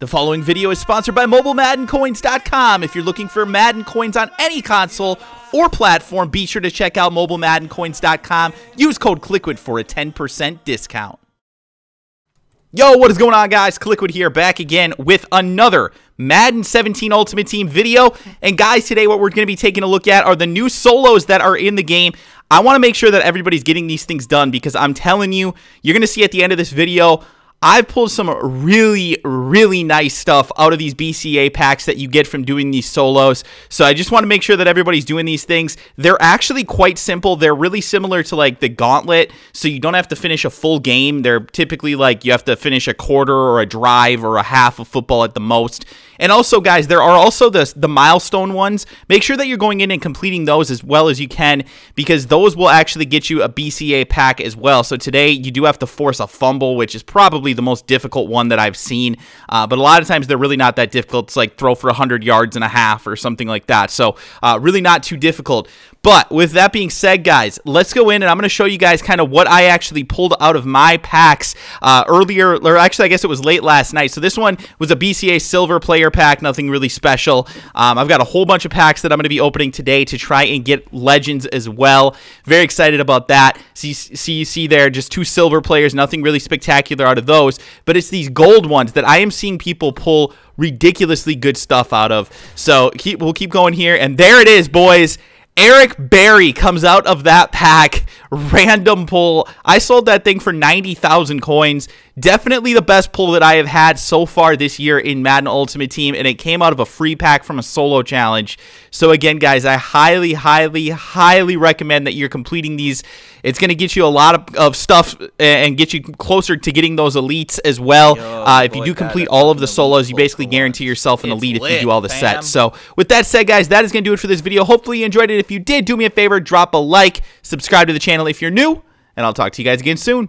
The following video is sponsored by MobileMaddenCoins.com. If you're looking for Madden coins on any console or platform, be sure to check out MobileMaddenCoins.com. Use code KLIQUID for a 10% discount. Yo, what is going on, guys? Kliquid here, back again with another Madden 17 Ultimate Team video. And guys, today what we're going to be taking a look at are the new solos that are in the game. I want to make sure that everybody's getting these things done because I'm telling you, you're going to see at the end of this video I've pulled some really, really nice stuff out of these BCA packs that you get from doing these solos. So I just want to make sure that everybody's doing these things. They're actually quite simple. They're really similar to like the gauntlet. So you don't have to finish a full game. They're typically like you have to finish a quarter or a drive or a half of football at the most. And also, guys, there are also the, the milestone ones. Make sure that you're going in and completing those as well as you can because those will actually get you a BCA pack as well. So today you do have to force a fumble, which is probably probably the most difficult one that I've seen. Uh, but a lot of times they're really not that difficult. It's like throw for 100 yards and a half or something like that. So uh, really not too difficult. But with that being said, guys, let's go in and I'm going to show you guys kind of what I actually pulled out of my packs uh, earlier, or actually, I guess it was late last night. So this one was a BCA Silver player pack, nothing really special. Um, I've got a whole bunch of packs that I'm going to be opening today to try and get Legends as well. Very excited about that. See, see, you see there, just two silver players, nothing really spectacular out of those, but it's these gold ones that I am seeing people pull ridiculously good stuff out of. So keep, we'll keep going here, and there it is, boys. Eric Berry comes out of that pack. Random pull. I sold that thing for 90,000 coins. Definitely the best pull that I have had so far this year in Madden Ultimate Team, and it came out of a free pack from a solo challenge. So again, guys, I highly, highly, highly recommend that you're completing these. It's going to get you a lot of, of stuff and get you closer to getting those elites as well. Yo, uh, if you do complete all of the solos, you basically guarantee yourself an elite lit, if you do all the sets. So with that said, guys, that is going to do it for this video. Hopefully you enjoyed it. If you did, do me a favor, drop a like, subscribe to the channel if you're new, and I'll talk to you guys again soon.